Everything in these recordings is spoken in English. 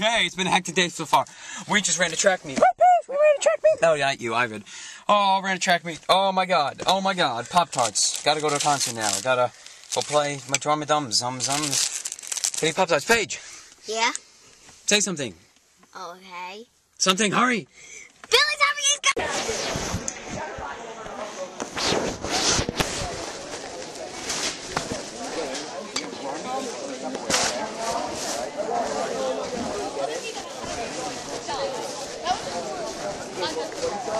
Okay, it's been a hectic day so far. We just ran a track meet. We ran a track meet. Oh, no, not you, Ivan. Oh, ran a track meet. Oh my god. Oh my god. Pop Tarts. Gotta go to a concert now. Gotta go play my drum dums. Zum zums. Hey, Pop Tarts. Paige, Yeah? say something. Oh, okay. Something. Hurry.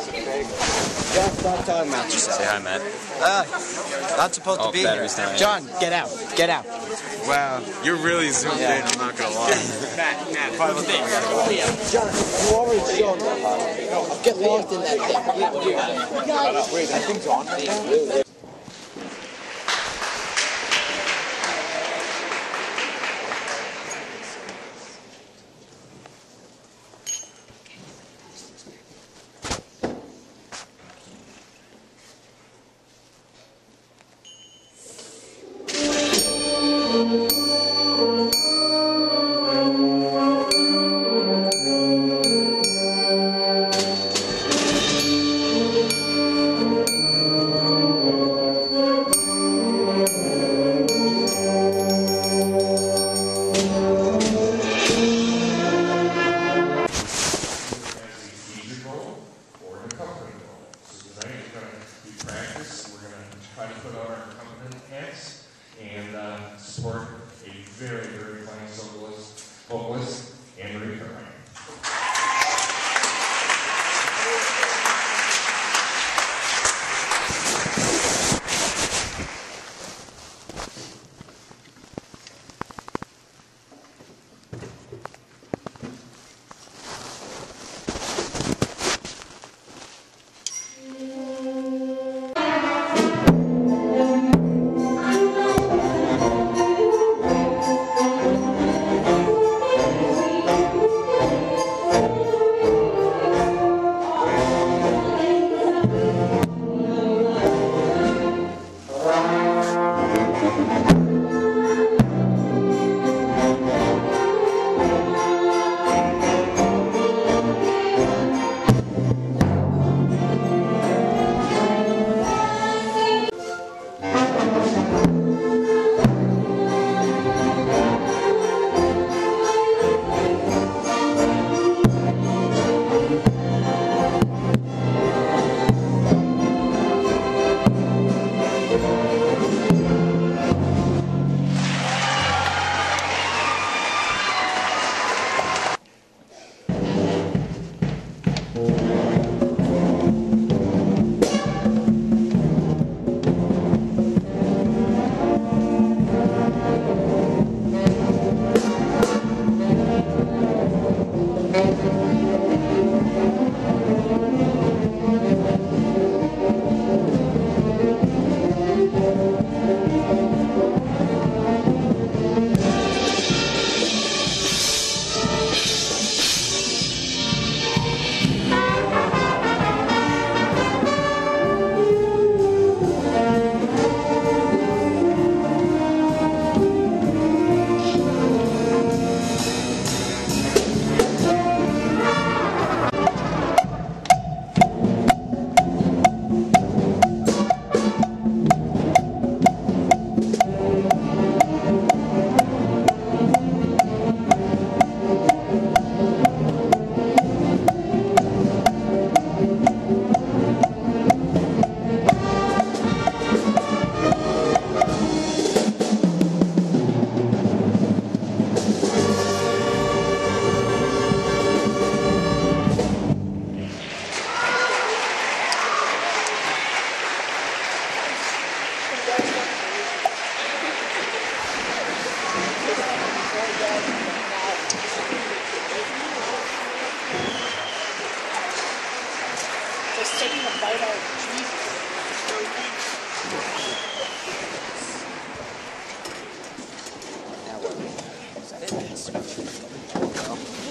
John, stop talking about yourself. Say hi, Matt. Uh, not supposed Oh, to be here. dying. John, get out. Get out. Wow, you're really zoomed in, I'm not gonna lie. Matt, Matt, probably look like John, you already shown that. Get lost in that thing. Wait, that thing's on put on our company hats and uh, support a very, very fine soloist, vocalist, Anne Marie Carmine.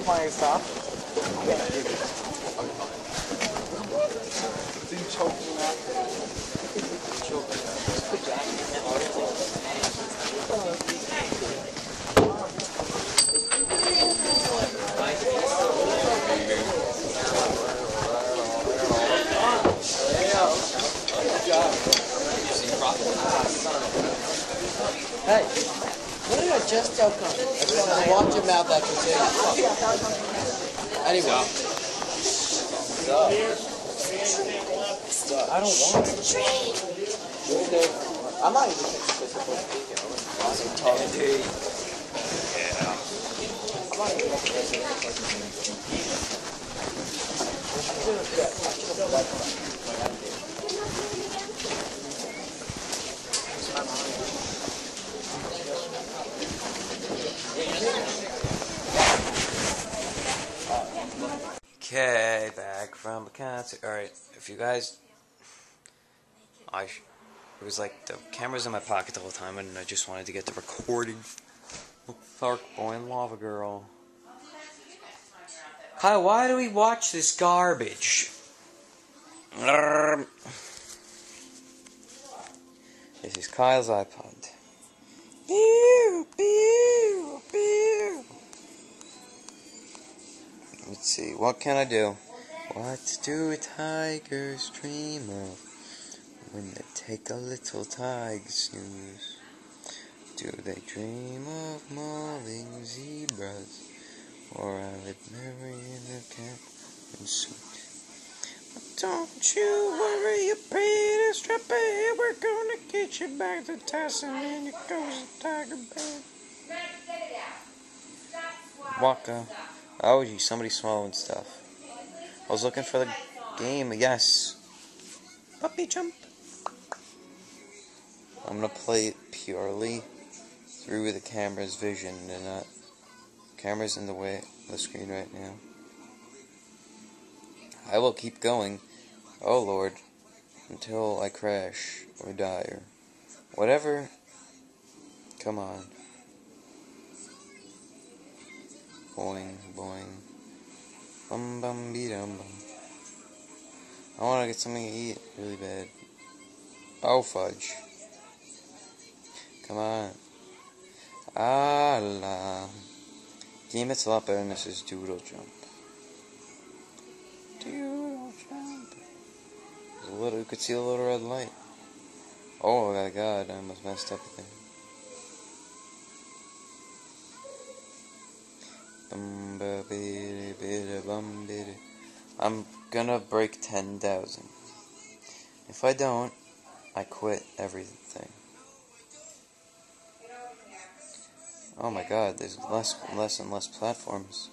to death. Playing stop. Hey, where did I just tell come? Watch your mouth after saying Anyway. I don't want it. I'm not even physically speaking. I'm talking to you. Okay, back from the concert. Alright, if you guys. I. It was like the camera's in my pocket the whole time, and I just wanted to get the recording. Dark Boy and Lava Girl. Kyle, why do we watch this garbage? This is Kyle's iPod. Let's see, what can I do? What do tigers dream of when they take a little tiger snooze? Do they dream of mauling zebras or Mary in a cap and suit? But don't you worry, you pretty strappy. We're gonna get you back to Tyson and your goes the tiger band. Waka. Oh, gee, somebody swallowing stuff. I was looking for the game, yes. Puppy jump. I'm gonna play it purely through the camera's vision and not. Camera's in the way of the screen right now. I will keep going, oh lord, until I crash or die or whatever. Come on. Boing, boing. Bum bum be dum bum. I want to get something to eat really bad. Oh fudge. Come on. Ah la. Game it's a lot better than this is Doodle Jump. Doodle Jump. A little, you could see a little red light. Oh my god, I almost messed up again. Bum I'm gonna break 10,000. If I don't, I quit everything. Oh my god, there's less, less and less platforms.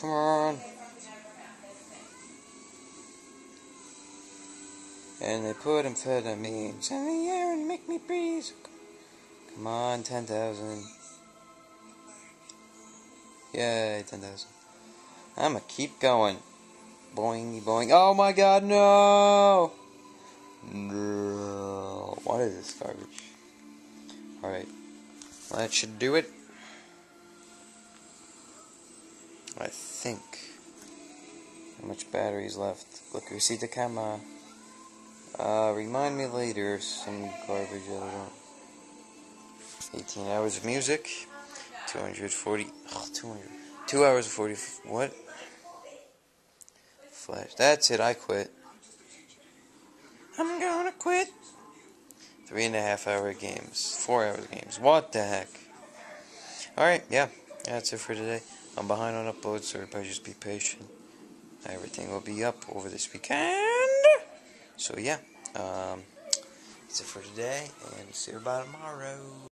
Come on! And they put amphetamines in the air and make me breathe. Come on, 10,000. Yay, 10,000. I'ma keep going. Boing, boing. Oh my god, no! No. What is this garbage? Alright. That should do it. I think. How much batteries left? Look, we see the camera. Uh, remind me later some garbage I don't 18 hours of music. 240. Oh, 200. 2 hours and 40. What? Flash. That's it, I quit. I'm gonna quit. Three and a half hour games. Four hour games. What the heck? Alright, yeah. That's it for today. I'm behind on uploads, so everybody just be patient. Everything will be up over this weekend. So yeah. Um, that's it for today, and see you about tomorrow.